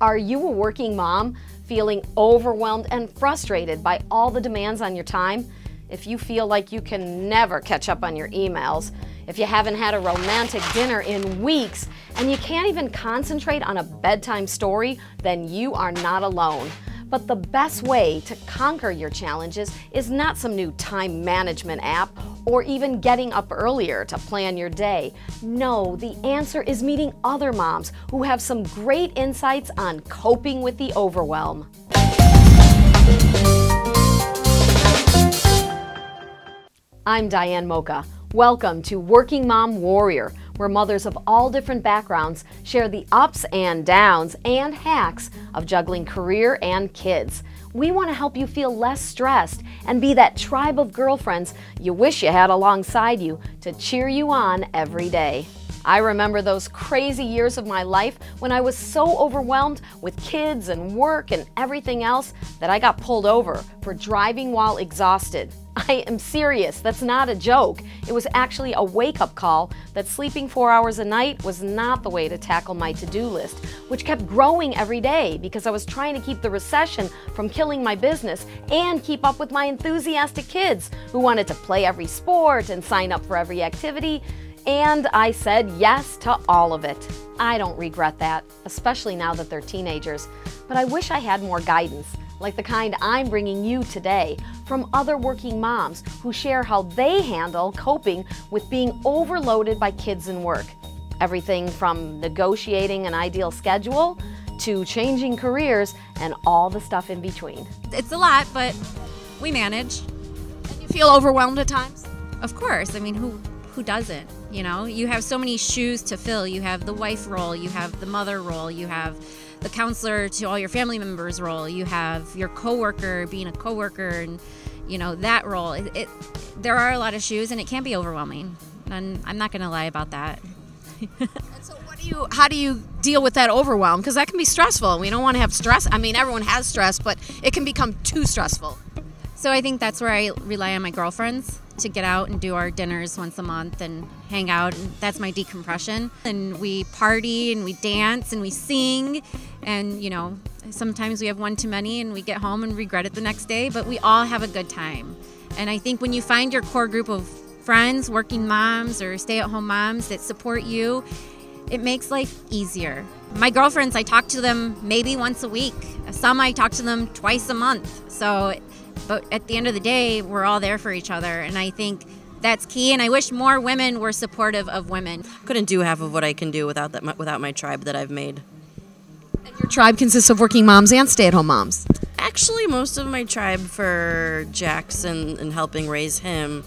Are you a working mom feeling overwhelmed and frustrated by all the demands on your time? If you feel like you can never catch up on your emails, if you haven't had a romantic dinner in weeks, and you can't even concentrate on a bedtime story, then you are not alone. But the best way to conquer your challenges is not some new time management app or even getting up earlier to plan your day. No, the answer is meeting other moms who have some great insights on coping with the overwhelm. I'm Diane Mocha. Welcome to Working Mom Warrior, where mothers of all different backgrounds share the ups and downs and hacks of juggling career and kids. We want to help you feel less stressed and be that tribe of girlfriends you wish you had alongside you to cheer you on every day. I remember those crazy years of my life when I was so overwhelmed with kids and work and everything else that I got pulled over for driving while exhausted. I am serious, that's not a joke. It was actually a wake up call that sleeping four hours a night was not the way to tackle my to do list, which kept growing every day because I was trying to keep the recession from killing my business and keep up with my enthusiastic kids who wanted to play every sport and sign up for every activity. And I said yes to all of it. I don't regret that, especially now that they're teenagers, but I wish I had more guidance, like the kind I'm bringing you today from other working moms who share how they handle coping with being overloaded by kids and work. Everything from negotiating an ideal schedule to changing careers and all the stuff in between. It's a lot, but we manage. And you feel overwhelmed at times? Of course. I mean, who who doesn't? You know, you have so many shoes to fill. You have the wife role, you have the mother role, you have the counselor to all your family members role, you have your coworker being a coworker and you know that role. It, it there are a lot of shoes and it can be overwhelming. And I'm not going to lie about that. so what do you how do you deal with that overwhelm because that can be stressful. We don't want to have stress. I mean, everyone has stress, but it can become too stressful. So I think that's where I rely on my girlfriends to get out and do our dinners once a month and hang out. And that's my decompression. And we party and we dance and we sing. And, you know, sometimes we have one too many and we get home and regret it the next day, but we all have a good time. And I think when you find your core group of friends, working moms, or stay at home moms that support you, it makes life easier. My girlfriends, I talk to them maybe once a week. Some I talk to them twice a month. So but at the end of the day, we're all there for each other. And I think that's key. And I wish more women were supportive of women. Couldn't do half of what I can do without that without my tribe that I've made. And your tribe consists of working moms and stay-at-home moms. Actually, most of my tribe for Jackson and helping raise him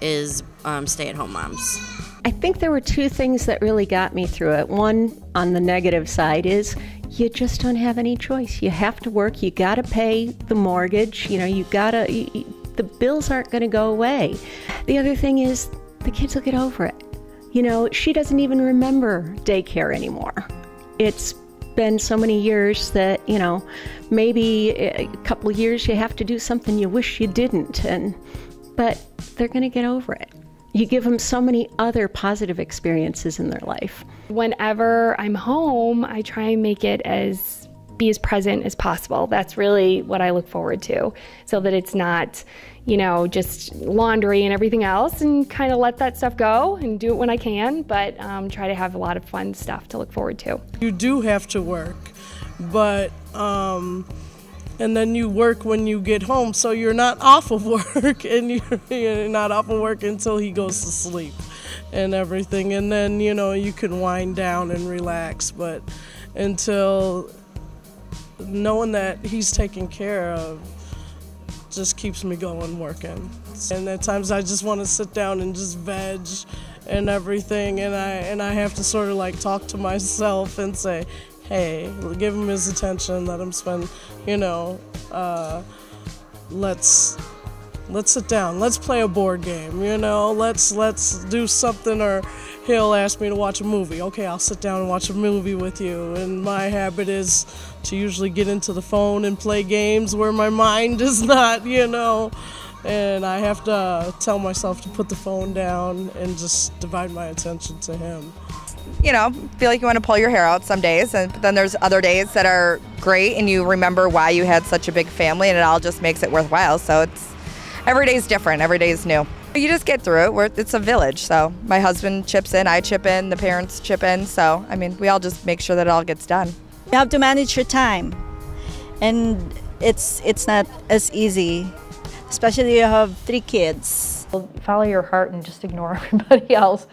is um, stay-at-home moms. I think there were two things that really got me through it. One on the negative side is you just don't have any choice. You have to work. You got to pay the mortgage. You know, you got to, the bills aren't going to go away. The other thing is the kids will get over it. You know, she doesn't even remember daycare anymore. It's been so many years that, you know, maybe a couple years you have to do something you wish you didn't. And, but they're going to get over it you give them so many other positive experiences in their life. Whenever I'm home, I try and make it as be as present as possible. That's really what I look forward to, so that it's not, you know, just laundry and everything else, and kind of let that stuff go and do it when I can, but um, try to have a lot of fun stuff to look forward to. You do have to work, but. Um, and then you work when you get home. So you're not off of work and you're, you're not off of work until he goes to sleep and everything. And then you know you can wind down and relax but until knowing that he's taken care of just keeps me going working. And at times i just want to sit down and just veg and everything and i and i have to sort of like talk to myself and say hey, give him his attention, let him spend, you know, uh, let's let's sit down, let's play a board game, you know, let's let's do something or he'll ask me to watch a movie. Okay, I'll sit down and watch a movie with you. And my habit is to usually get into the phone and play games where my mind is not, you know, and I have to tell myself to put the phone down and just divide my attention to him. You know, feel like you want to pull your hair out some days, and but then there's other days that are great, and you remember why you had such a big family, and it all just makes it worthwhile. So it's every day's different, every day's new. You just get through it. We're, it's a village, so my husband chips in, I chip in, the parents chip in. So I mean, we all just make sure that it all gets done. You have to manage your time, and it's it's not as easy, especially you have three kids. Follow your heart and just ignore everybody else,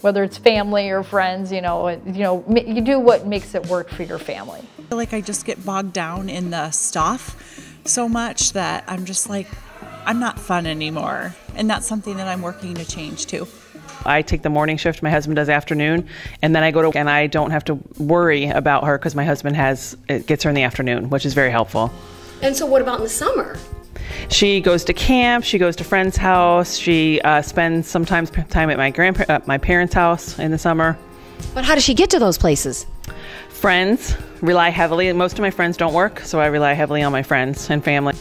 whether it's family or friends. You know, you know, you do what makes it work for your family. I feel like I just get bogged down in the stuff so much that I'm just like, I'm not fun anymore, and that's something that I'm working to change too. I take the morning shift, my husband does afternoon, and then I go to and I don't have to worry about her because my husband has it gets her in the afternoon, which is very helpful. And so, what about in the summer? She goes to camp. She goes to friend's house. She uh, spends sometimes time at my grandpa, uh, my parents' house in the summer. But how does she get to those places? Friends rely heavily. Most of my friends don't work, so I rely heavily on my friends and family.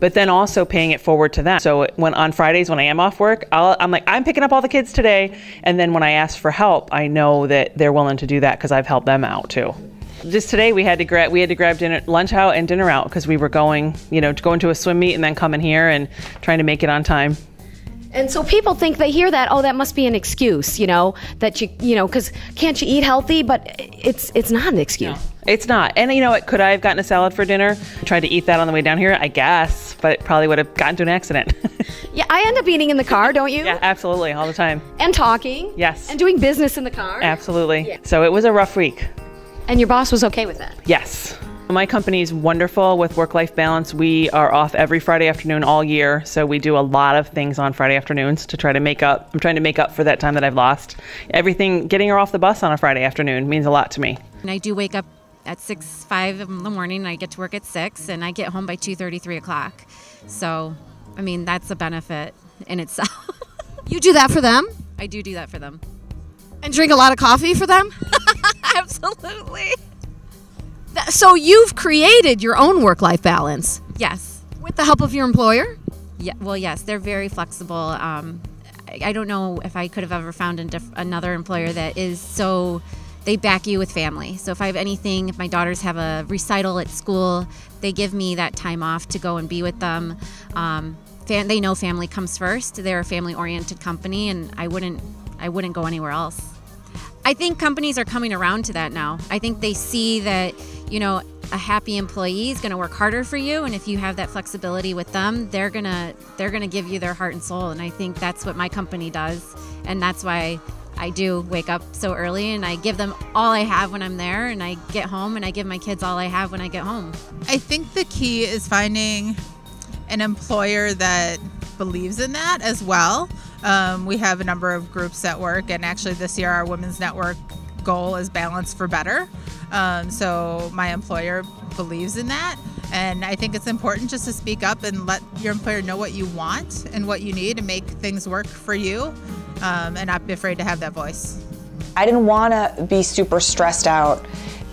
But then also paying it forward to them. So when on Fridays when I am off work, i am like I'm picking up all the kids today, and then when I ask for help, I know that they're willing to do that because I've helped them out too just today we had to grab we had to grab dinner lunch out and dinner out because we were going you know to go into a swim meet and then coming here and trying to make it on time and so people think they hear that, oh, that must be an excuse, you know, that you, you know, because can't you eat healthy? But it's it's not an excuse. No, it's not. And you know what? Could I have gotten a salad for dinner? Tried to eat that on the way down here, I guess, but it probably would have gotten to an accident. yeah, I end up eating in the car, don't you? yeah, absolutely, all the time. And talking. Yes. And doing business in the car. Absolutely. Yeah. So it was a rough week. And your boss was okay with that? Yes. My company is wonderful with work life balance. We are off every Friday afternoon all year, so we do a lot of things on Friday afternoons to try to make up. I'm trying to make up for that time that I've lost. Everything, getting her off the bus on a Friday afternoon means a lot to me. And I do wake up at 6 5 in the morning and I get to work at 6 and I get home by 2 3 o'clock. So, I mean, that's a benefit in itself. you do that for them? I do do that for them. And drink a lot of coffee for them? So you've created your own work-life balance. Yes. With the help of your employer. Yeah. Well, yes, they're very flexible. Um, I, I, don't know if I could have ever found another employer that is so. They back you with family. So if I have anything, if my daughters have a recital at school, they give me that time off to go and be with them. Um, they know family comes first. They're a family-oriented company, and I wouldn't. I wouldn't go anywhere else. I think companies are coming around to that now. I think they see that, you know, a happy employee is going to work harder for you and if you have that flexibility with them, they're going to they're going to give you their heart and soul and I think that's what my company does and that's why I do wake up so early and I give them all I have when I'm there and I get home and I give my kids all I have when I get home. I think the key is finding an employer that believes in that as well. Um, we have a number of groups at work, and actually, this year, our Women's Network goal is balance for better. Um, so, my employer believes in that. And I think it's important just to speak up and let your employer know what you want and what you need to make things work for you um, and not be afraid to have that voice. I didn't want to be super stressed out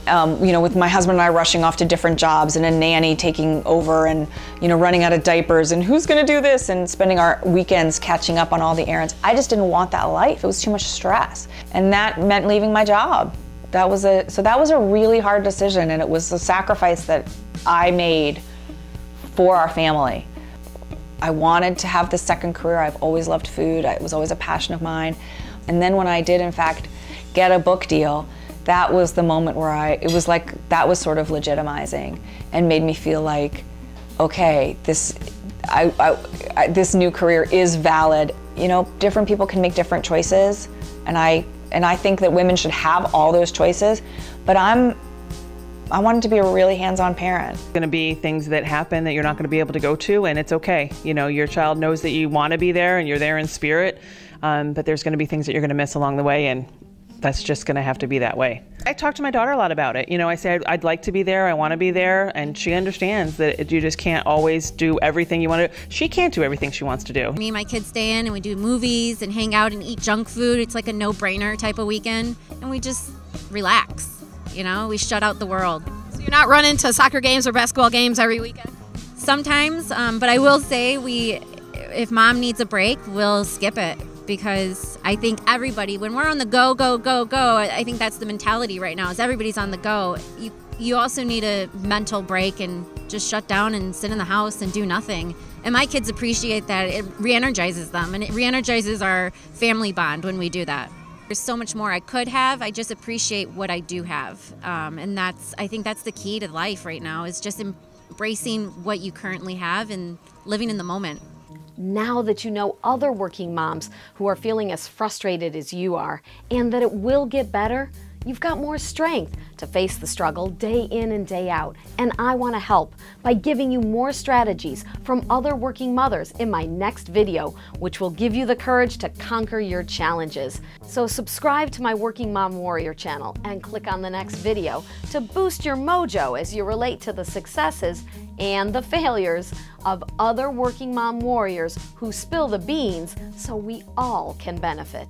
um, you know, with my husband and I rushing off to different jobs and a nanny taking over and, you know, running out of diapers and who's going to do this and spending our weekends catching up on all the errands. I just didn't want that life. It was too much stress. And that meant leaving my job. That was a, so that was a really hard decision and it was a sacrifice that I made for our family. I wanted to have this second career. I've always loved food. It was always a passion of mine. And then when I did, in fact, get a book deal, that was the moment where I, it was like, that was sort of legitimizing and made me feel like, okay, this, I, I, I, this new career is valid. You know, different people can make different choices, and I, and I think that women should have all those choices, but I'm, I wanted to be a really hands-on parent. Going to be things that happen that you're not going to be able to go to, and it's okay. You know, your child knows that you want to be there and you're there in spirit, um, but there's going to be things that you're going to miss along the way, and that's just going to have to be that way. I talk to my daughter a lot about it. You know, I say I'd, I'd like to be there, I want to be there, and she understands that you just can't always do everything you want to. She can't do everything she wants to do. Me and my kids stay in, and we do movies and hang out and eat junk food. It's like a no-brainer type of weekend, and we just relax. You know, we shut out the world. So you're not running to soccer games or basketball games every weekend. Sometimes, um, but I will say we, if mom needs a break, we'll skip it because I think everybody, when we're on the go, go, go, go, I think that's the mentality right now. Is everybody's on the go. You you also need a mental break and just shut down and sit in the house and do nothing. And my kids appreciate that. It re-energizes them and it re-energizes our family bond when we do that. There's so much more I could have. I just appreciate what I do have, um, and that's I think that's the key to life right now is just embracing what you currently have and living in the moment. Now that you know other working moms who are feeling as frustrated as you are, and that it will get better, you've got more strength to face the struggle day in and day out. And I want to help by giving you more strategies from other working mothers in my next video, which will give you the courage to conquer your challenges. So subscribe to my Working Mom Warrior channel and click on the next video to boost your mojo as you relate to the successes and the failures of other working mom warriors who spill the beans so we all can benefit.